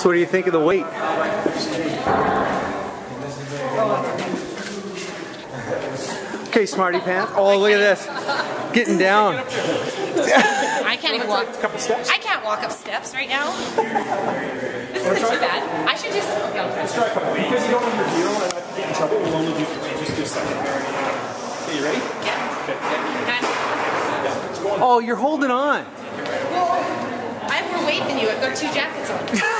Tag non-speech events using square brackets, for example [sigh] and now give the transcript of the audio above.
So what do you think of the weight? Okay, smarty pants. Oh, look at this. Getting down. I can't even walk. Couple steps. I can't walk up steps right now. [laughs] This isn't too bad. I should just. I'll try. A couple. Because you don't want your heel and not get in trouble, we'll only do. Just do a second. Okay, you ready? Yeah. Okay. Oh, you're holding on. I have more weight than you. I've got two jackets on. [laughs]